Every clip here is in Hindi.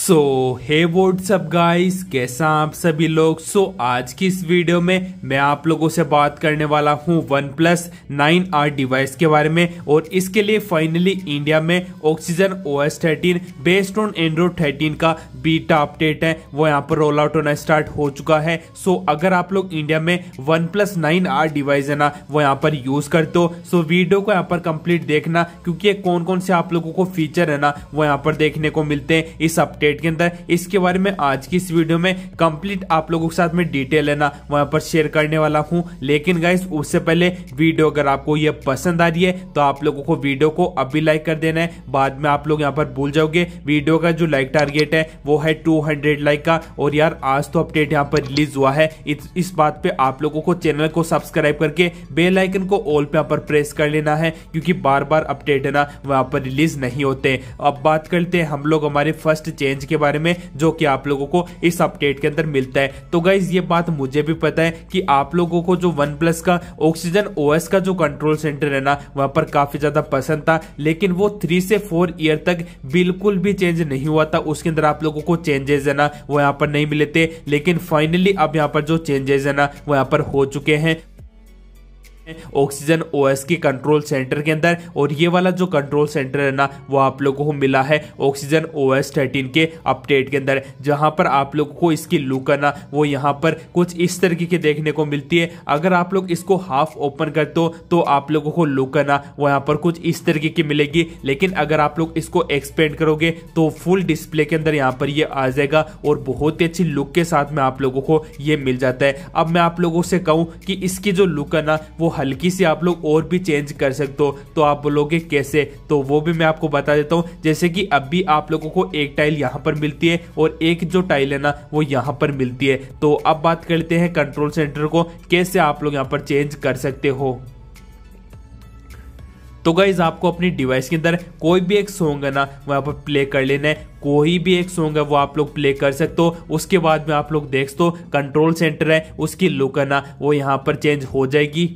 सो हे व्हाट्सअप गाइस कैसा आप सभी लोग? सो so, आज की इस वीडियो में मैं आप लोगों से बात करने वाला हूँ OnePlus nine R device के बारे में और इसके लिए फाइनली इंडिया में Oxygen O S thirteen based on Android thirteen का बीटा अपडेट है। वो यहाँ पर रोल आउट होना स्टार्ट हो चुका है। सो so, अगर आप लोग इंडिया में OnePlus nine R device है ना वो यहाँ पर यूज़ कर दो सो so, वीडियो को यहाँ पर कंप्लीट देखना क्योंकि कौन कौन से आप लोगों को फीचर है ना वो यहाँ पर देखने को मिलते हैं इस अपडेट अपडेट के अंदर। इसके बारे में आज की इस वीडियो में कंप्लीट आप लोगों के साथ में डिटेल है ना वहाँ पर शेयर करने वाला हूँ। लेकिन गाइस उससे पहले वीडियो अगर आपको ये पसंद आ रही है तो आप लोगों को वीडियो को अभी लाइक कर देना है। बाद में आप लोग यहाँ पर भूल जाओगे। वीडियो का जो लाइक टारगेट है वो है टू लाइक का। और यार आज तो अपडेट यहाँ पर रिलीज़ हुआ है। इस, बात पे आप लोगों को चैनल को सब्सक्राइब करके बेल आइकन को ऑल पे यहाँ पर प्रेस कर लेना है। क्योंकि बार बार अपडेट है ना वहाँ पर रिलीज़ नहीं होते। अब बात करते हैं हम लोग हमारे फ़र्स्ट चेंज चेंज के बारे में जो कि आप लोगों को इस अपडेट के अंदर मिलता है। तो गाइज़ ये बात मुझे भी पता है कि आप लोगों को जो वन प्लस का ऑक्सीजन ओएस का जो कंट्रोल सेंटर है ना, वहाँ पर काफ़ी ज़्यादा पसंद था, लेकिन वो थ्री से फोर ईयर तक बिल्कुल भी चेंज नहीं हुआ था। उसके अंदर आप लोगों को चेंजेस है ना, वो यहाँ पर नहीं मिले थे, लेकिन फाइनली अब यहाँ पर जो चेंजेस है ना, वो यहाँ पर हो चुके हैं। ऑक्सीजन ओएस की कंट्रोल सेंटर के अंदर। और ये वाला जो कंट्रोल सेंटर है ना, वो आप लोगों को मिला है ऑक्सीजन ओएस थर्टीन के अपडेट के अंदर। जहाँ पर आप लोगों को इसकी लुक है ना, वो यहाँ पर कुछ इस तरीके की देखने को मिलती है। अगर आप लोग इसको हाफ़ ओपन करते हो तो आप लोगों को लुक है ना, वो यहाँ पर कुछ इस तरीके की मिलेगी। लेकिन अगर आप लोग इसको एक्सपेंड करोगे तो फुल डिस्प्ले के अंदर यहाँ पर ये आ जाएगा। और बहुत ही अच्छी लुक के साथ में आप लोगों को ये मिल जाता है। अब मैं आप लोगों से कहूँ कि इसकी जो लुक है ना, वो हल्की सी आप लोग और भी चेंज कर सकते हो। तो आप बोलोगे कैसे? तो वो भी मैं आपको बता देता हूँ। जैसे कि अभी आप लोगों को एक टाइल यहाँ पर मिलती है और एक जो टाइल है ना, वो यहाँ पर मिलती है। तो अब बात करते हैं कंट्रोल सेंटर को। कैसे आप लोग यहाँ पर चेंज कर सकते हो? तो गाइज़ आपको अपनी डिवाइस के अंदर कोई भी एक सॉन्ग है ना वहाँ पर प्ले कर लेना है। कोई भी एक सॉन्ग है, वो आप लोग प्ले कर सकते हो। उसके बाद में आप लोग देख तो कंट्रोल सेंटर है, उसकी लुक है ना, वो यहाँ पर चेंज हो जाएगी।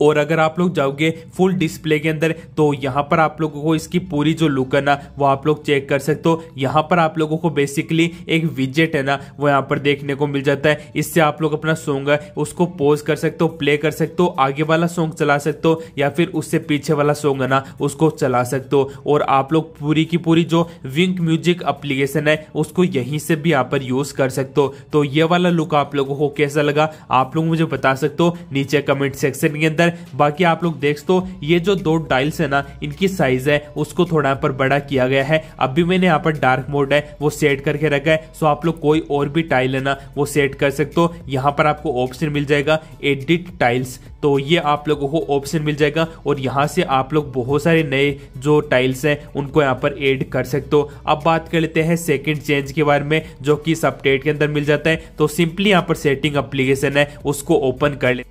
और अगर आप लोग जाओगे फुल डिस्प्ले के अंदर तो यहाँ पर आप लोगों को इसकी पूरी जो लुक है ना, वो आप लोग चेक कर सकते हो। यहाँ पर आप लोगों को बेसिकली एक विजेट है ना, वो यहाँ पर देखने को मिल जाता है। इससे आप लोग अपना सॉन्ग है, उसको पोज कर सकते हो प्ले कर सकते हो, आगे वाला सॉन्ग चला सकते हो, या फिर उससे पीछे वाला सॉन्ग है ना, उसको चला सकते हो। और आप लोग पूरी की पूरी जो विंक म्यूज़िक अप्लीकेशन है, उसको यहीं से भी यहाँ पर यूज़ कर सकते हो। तो ये वाला लुक आप लोगों को कैसा लगा, आप लोग मुझे बता सकते हो नीचे कमेंट सेक्शन के अंदर। अंदर बाकी आप लोग देख तो ये जो दो टाइल्स है ना, इनकी साइज़ है, उसको थोड़ा यहाँ पर बड़ा किया गया है। अभी मैंने यहाँ पर डार्क मोड है, वो सेट करके रखा है। सो आप लोग कोई और भी टाइल है ना, वो सेट कर सकते हो। यहाँ पर आपको ऑप्शन मिल जाएगा एडिट टाइल्स तो ये आप लोगों को ऑप्शन मिल जाएगा और यहाँ से आप लोग बहुत सारे नए जो टाइल्स हैं, उनको यहाँ पर ऐड कर सकते हो। अब बात कर लेते हैं सेकंड चेंज के बारे में, जो कि इस अपडेट के अंदर मिल जाता है। तो सिंपली यहाँ पर सेटिंग अप्लीकेशन है, उसको ओपन कर ले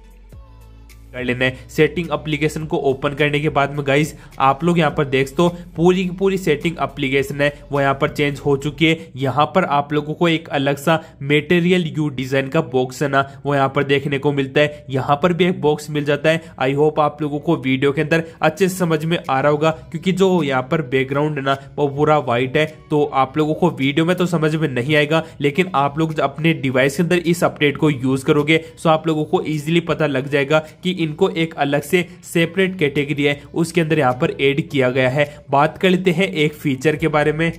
कर लेना है सेटिंग अप्लीकेशन को ओपन करने के बाद में गाइस आप लोग यहाँ पर देख तो पूरी की पूरी सेटिंग अप्लीकेशन है, वो यहाँ पर चेंज हो चुकी है। यहाँ पर आप लोगों को एक अलग सा मेटेरियल यू डिज़ाइन का बॉक्स है ना, वो यहाँ पर देखने को मिलता है। यहाँ पर भी एक बॉक्स मिल जाता है। आई होप आप लोगों को वीडियो के अंदर अच्छे से समझ में आ रहा होगा, क्योंकि जो यहाँ पर बैकग्राउंड है ना, वो पूरा व्हाइट है तो आप लोगों को वीडियो में तो समझ में नहीं आएगा, लेकिन आप लोग अपने डिवाइस के अंदर इस अपडेट को यूज़ करोगे सो आप लोगों को इजिली पता लग जाएगा कि इनको एक अलग से सेपरेट कैटेगरी है, उसके अंदर यहाँ पर एड किया गया है। बात कर लेते हैं एक फीचर के बारे में।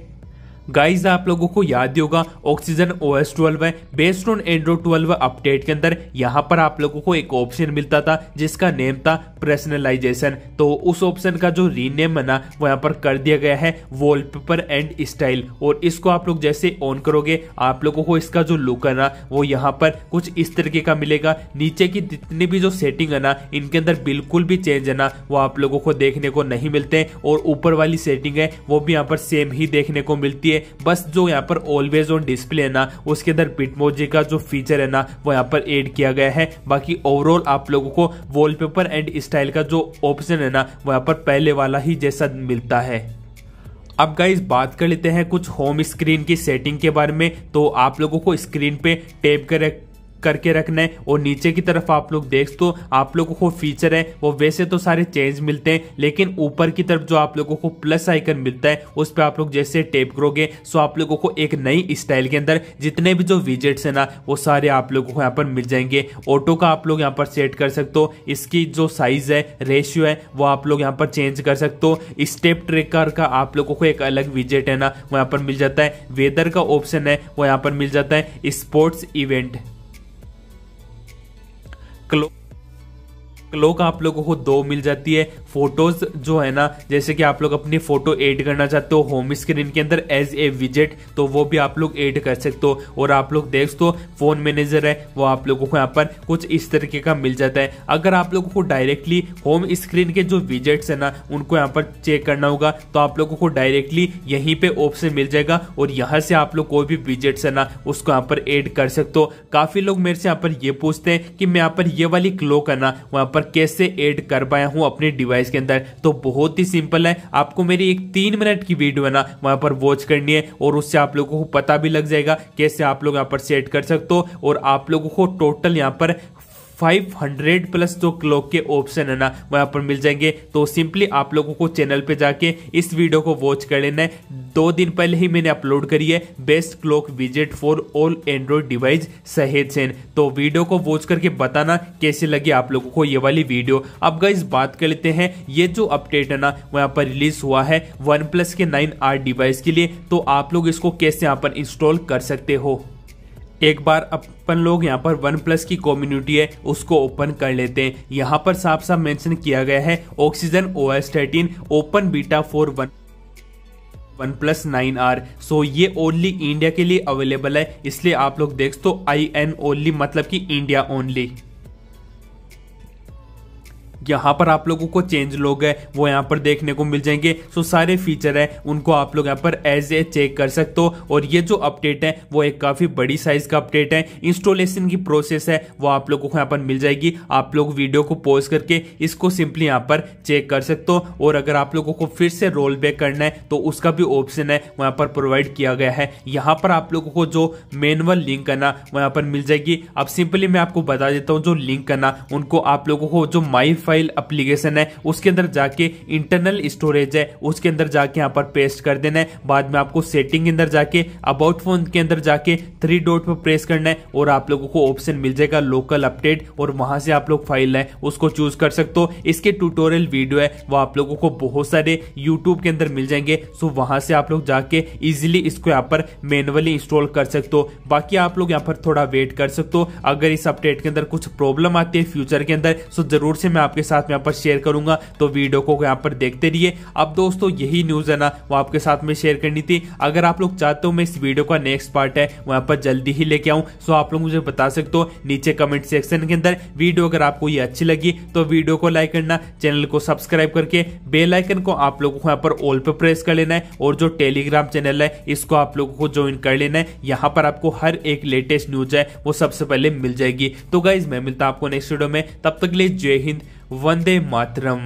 गाइस आप लोगों को याद ही होगा ऑक्सीजन ओ एस ट्वेल्व है based on Android twelve update के अंदर, यहाँ पर आप लोगों को एक ऑप्शन मिलता था, जिसका नेम था पर्सनलाइजेशन तो उस ऑप्शन का जो रीनेम है ना वो यहाँ पर कर दिया गया है वॉलपेपर एंड स्टाइल और इसको आप लोग जैसे ऑन करोगे, आप लोगों को इसका जो लुक है ना, वो यहाँ पर कुछ इस तरीके का मिलेगा. नीचे की जितनी भी जो सेटिंग है ना, इनके अंदर बिल्कुल भी चेंज है ना, वो आप लोगों को देखने को नहीं मिलते. और ऊपर वाली सेटिंग है, वो भी यहाँ पर सेम ही देखने को मिलती है. है बस जो यहाँ पर ऑलवेज ऑन डिस्प्ले है ना, उसके अंदर बिटमोजी का जो फीचर है ना, वो यहाँ पर एड किया गया है। बाकी ओवरऑल आप लोगों को वॉलपेपर एंड स्टाइल का जो ऑप्शन है ना, वो यहाँ पर पहले वाला ही जैसा मिलता है। अब गाइज़ बात कर लेते हैं कुछ होम स्क्रीन की सेटिंग के बारे में। तो आप लोगों को स्क्रीन पे टेप कर करके रखना है और नीचे की तरफ़ आप लोग देख तो आप लोगों को फीचर है, वो वैसे तो सारे चेंज मिलते हैं, लेकिन ऊपर की तरफ़ जो आप लोगों को प्लस आइकन मिलता है, उस पर आप लोग जैसे टेप करोगे सो आप लोगों को एक नई स्टाइल के अंदर जितने भी जो विजेट्स है ना, वो सारे आप लोगों को यहाँ पर मिल जाएँगे। ऑटो का आप लोग यहाँ पर सेट कर सकते हो, इसकी जो साइज़ है रेशियो है, वो आप लोग यहाँ पर चेंज कर सकते हो। स्टेप ट्रेकर का आप लोगों को एक अलग विजेट है ना, वो यहाँ पर मिल जाता है। वेदर का ऑप्शन है, वो यहाँ पर मिल जाता है। स्पोर्ट्स इवेंट क्लोक आप लोगों को दो मिल जाती है। फ़ोटोज़ जो है ना, जैसे कि आप लोग अपनी फ़ोटो ऐड करना चाहते हो होम स्क्रीन के अंदर एज ए विजेट तो वो भी आप लोग ऐड कर सकते हो। और आप लोग देख तो फ़ोन मैनेजर है, वो आप लोगों को यहाँ पर कुछ इस तरीके का मिल जाता है। अगर आप लोगों को डायरेक्टली होम स्क्रीन के जो विजेट्स है ना, उनको यहाँ पर चेक करना होगा तो आप लोगों को डायरेक्टली यहीं पे ऑप्शन मिल जाएगा। और यहाँ से आप लोग कोई भी विजेट्स है ना, उसको यहाँ पर एड कर सकते हो। काफ़ी लोग मेरे से यहाँ पर ये पूछते हैं कि मैं यहाँ पर ये वाली क्लोक है ना वहाँ पर कैसे ऐड कर पाया हूँ अपने डिवाइस के अंदर? तो बहुत ही सिंपल है। आपको मेरी एक तीन मिनट की वीडियो है ना, वहाँ पर वॉच करनी है और उससे आप लोगों को पता भी लग जाएगा कैसे आप लोग यहाँ पर सेट कर सकते हो और आप लोगों को टोटल यहाँ पर 500 प्लस जो क्लॉक के ऑप्शन है ना, वहाँ पर मिल जाएँगे। तो सिंपली आप लोगों को चैनल पे जाके इस वीडियो को वॉच कर लेना है। दो दिन पहले ही मैंने अपलोड करी है। बेस्ट क्लॉक विजेट फॉर ऑल एंड्रॉयड डिवाइस सहेज सेन तो वीडियो को वॉच करके बताना कैसे लगी आप लोगों को ये वाली वीडियो अब गाइस बात कर लेते हैं। ये जो अपडेट है ना, वहाँ पर रिलीज़ हुआ है वन प्लस के नाइन आर डिवाइस के लिए। तो आप लोग इसको कैसे यहाँ पर इंस्टॉल कर सकते हो? एक बार अपन लोग यहाँ पर वन प्लस की कम्युनिटी है, उसको ओपन कर लेते हैं। यहाँ पर साफ़ साफ़ मेंशन किया गया है Oxygen O S thirteen open beta four one OnePlus nine R. So ये ओनली इंडिया के लिए अवेलेबल है, इसलिए आप लोग देख तो आई एन ओनली मतलब कि इंडिया ओनली यहाँ पर आप लोगों को चेंज लोग है, वो यहाँ पर देखने को मिल जाएँगे। सो सारे फीचर है, उनको आप लोग यहाँ पर एज ए चेक कर सकते हो। और ये जो अपडेट है, वो एक काफ़ी बड़ी साइज़ का अपडेट है। इंस्टॉलेशन की प्रोसेस है, वो आप लोगों को यहाँ पर मिल जाएगी। आप लोग वीडियो को पोज करके इसको सिंपली यहाँ पर चेक कर सकते हो। और अगर आप लोगों को फिर से रोल बैक करना है तो उसका भी ऑप्शन है वहाँ पर प्रोवाइड किया गया है। यहाँ पर आप लोगों को जो मैनुअल लिंक करना वहाँ पर मिल जाएगी। अब सिंपली मैं आपको बता देता हूँ, जो लिंक करना उनको आप लोगों को जो माई अप्लीकेशन है, उसके अंदर जाके इंटरनल स्टोरेज है, उसके अंदर जाके यहाँ पर पेस्ट कर देना है। बाद में आपको सेटिंग के अंदर जाके अबाउट फ़ोन के अंदर जाके थ्री डॉट पर प्रेस करना है और आप लोगों को ऑप्शन मिल जाएगा लोकल अपडेट और वहाँ से आप लोग फ़ाइल है, उसको चूज़ कर सकते हो। इसके ट्यूटोरियल वीडियो है, वो आप लोगों को बहुत सारे यूट्यूब के अंदर मिल जाएँगे सो वहाँ से आप लोग जाके इजिली इसको यहाँ पर मैनुअली इंस्टॉल कर सकते हो। बाकी आप लोग यहाँ पर थोड़ा वेट कर सकते हो। अगर इस अपडेट के अंदर कुछ प्रॉब्लम आती है फ्यूचर के अंदर सो ज़रूर से मैं आपके साथ यहाँ पर शेयर करूँगा तो वीडियो को यहाँ पर देखते रहिए। अब दोस्तों, यही न्यूज़ है ना, वो आपके साथ में शेयर करनी थी। अगर आप लोग चाहते हो मैं इस वीडियो का नेक्स्ट पार्ट है वहाँ पर जल्दी ही लेके आऊँ। सो आप लोग मुझे बता सकते हो, नीचे कमेंट सेक्शन के अंदर वीडियो अगर आपको ये अच्छी लगी तो वीडियो को लाइक करना चैनल को सब्सक्राइब करके बेल आइकन को आप लोगों को यहाँ पर ऑल पे प्रेस कर लेना है, और जो टेलीग्राम चैनल है, इसको आप लोगों को ज्वाइन कर लेना है। यहाँ पर आपको हर एक लेटेस्ट न्यूज़ है, वो सबसे पहले मिल जाएगी। तो गाइज़ मैं मिलता आपको नेक्स्ट वीडियो में, तब तक लिए जय हिंद वंदे मातरम।